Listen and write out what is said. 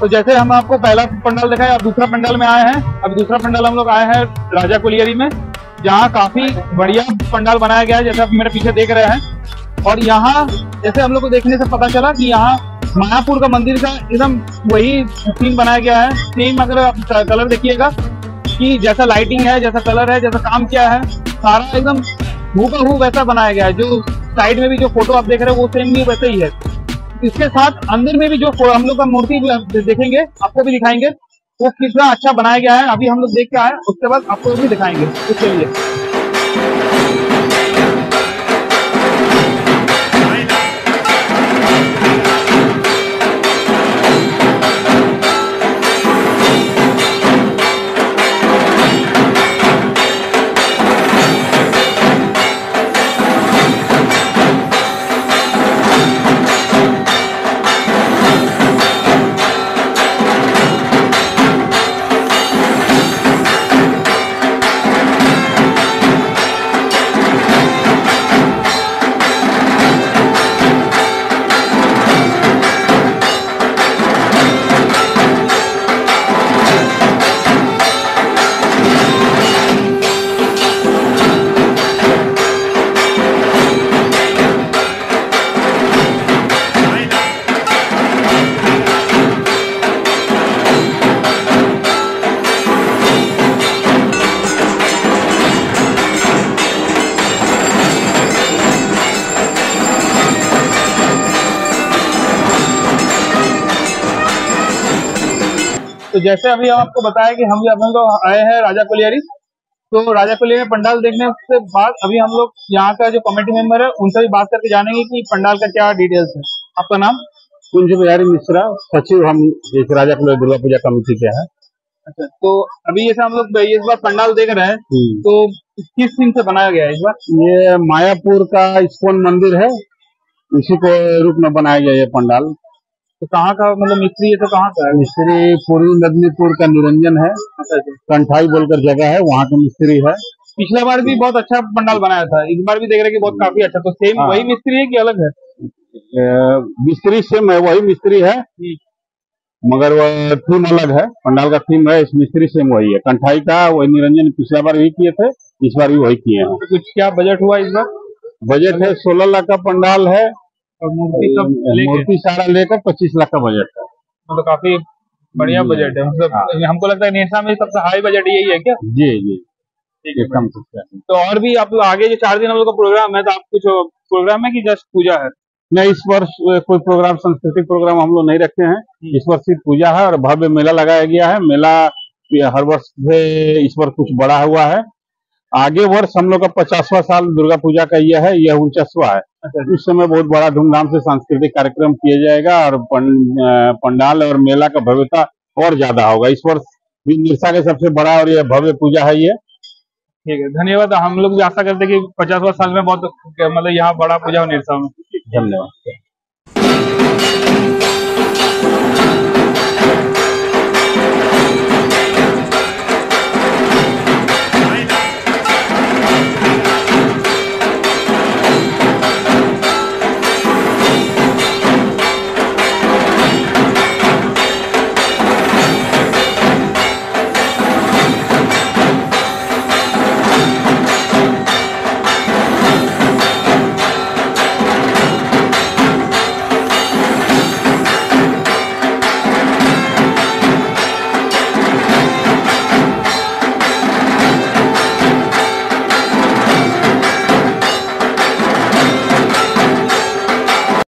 तो जैसे हम आपको पहला पंडाल दिखाया अब दूसरा पंडाल में आए हैं। अब दूसरा पंडाल हम लोग आए हैं राजा कुलियरी में, जहाँ काफ़ी बढ़िया पंडाल बनाया गया है, जैसे आप मेरे पीछे देख रहे हैं। और यहाँ, जैसे हम लोग को देखने से पता चला कि यहाँ मायापुर का मंदिर का एकदम वही सीन बनाया गया है। सेम अगर आप कलर देखिएगा कि जैसा लाइटिंग है, जैसा कलर है, जैसा काम किया है, सारा एकदम हूबहू वैसा बनाया गया है। जो साइड में भी जो फ़ोटो आप देख रहे हो, वो सेम भी वैसे ही है। इसके साथ अंदर में भी जो हम लोग का मूर्ति देखेंगे, आपको भी दिखाएँगे। वो कितना अच्छा बनाया गया है, अभी हम लोग देख के आए उसके बाद आपको भी दिखाएँगे उसके चलिए तो जैसे अभी हम आपको बताया कि हम हम लोग आए हैं राजा कुलियरी तो राजा कुलियरी में पंडाल देखने के बाद अभी हम लोग यहाँ का जो कमेटी मेंबर है उनसे भी बात करके जानेंगे कि पंडाल का क्या डिटेल्स है। आपका नाम? कुंज बिहारी मिश्रा सचिव हम राजा कुल दुर्गा पूजा कमेटी के हैं। अच्छा तो अभी जैसे हम लोग इस बार पंडाल देख रहे हैं हम्म। तो किस दिन से बनाया गया है इस बार? ये मायापुर का इस्कॉन मंदिर है उसी को रूप में बनाया गया ये पंडाल। तो कहाँ का मतलब मिस्त्री है तो कहाँ का है? मिस्त्री पूर्वी मेदिनीपुर का निरंजन है। अच्छा अच्छा। कंठाई बोलकर जगह है वहाँ का मिस्त्री है। पिछला बार भी बहुत अच्छा पंडाल बनाया था इस बार भी देख रहे कि बहुत काफ़ी अच्छा। तो सेम हाँ। वही मिस्त्री है कि अलग है? मिस्त्री सेम है वही मिस्त्री है। मगर वह थीम अलग है पंडाल का थीम है इस मिस्त्री सेम वही है। कंठाई का वही निरंजन पिछला बार भी किए थे इस बार भी वही किए हैं। कुछ क्या बजट हुआ इस बार? बजट है सोलह लाख का पंडाल है और मूर्ति मूर्ति सारा लेकर पच्चीस लाख का बजट है। मतलब काफ़ी बढ़िया बजट है। मतलब हमको लगता है नेशा में सबसे हाई बजट यही है क्या? जी जी। ठीक है। है। तो और भी आप आगे जो चार दिन हम लोग का प्रोग्राम है तो आप कुछ प्रोग्राम है कि जस्ट पूजा है? नहीं इस वर्ष कोई प्रोग्राम सांस्कृतिक प्रोग्राम हम लोग नहीं रखे हैं। इस वर्ष सिर्फ़ पूजा है और भव्य मेला लगाया गया है। मेला हर वर्ष से इस वर्ष कुछ बड़ा हुआ है। आगे वर्ष हम लोग का पचासवा साल दुर्गा पूजा का यह है यह उनचासवा है। अच्छा इस समय बहुत बड़ा धूमधाम से सांस्कृतिक कार्यक्रम किया जाएगा और पंडाल और मेला का भव्यता और ज़्यादा होगा। इस वर्ष भी निरसा का सबसे बड़ा और ये भव्य पूजा है ये। ठीक है धन्यवाद। हम लोग भी आशा करते हैं कि पचासवा साल में बहुत मतलब यहाँ बड़ा पूजा हो निरसा में। धन्यवाद।